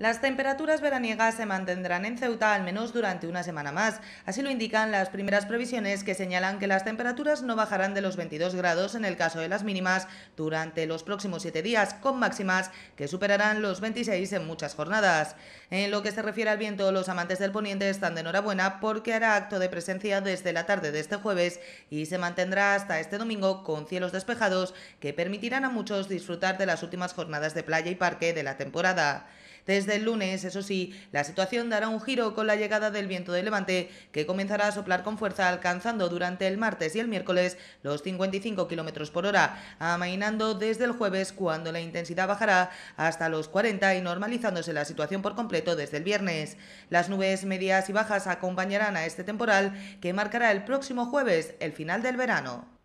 Las temperaturas veraniegas se mantendrán en Ceuta al menos durante una semana más. Así lo indican las primeras previsiones que señalan que las temperaturas no bajarán de los 22 grados en el caso de las mínimas durante los próximos siete días, con máximas que superarán los 26 en muchas jornadas. En lo que se refiere al viento, los amantes del poniente están de enhorabuena porque hará acto de presencia desde la tarde de este jueves y se mantendrá hasta este domingo con cielos despejados que permitirán a muchos disfrutar de las últimas jornadas de playa y parque de la temporada. Desde el lunes, eso sí, la situación dará un giro con la llegada del viento de levante, que comenzará a soplar con fuerza, alcanzando durante el martes y el miércoles los 55 km por hora, amainando desde el jueves, cuando la intensidad bajará hasta los 40 y normalizándose la situación por completo desde el viernes. Las nubes medias y bajas acompañarán a este temporal que marcará el próximo jueves el final del verano.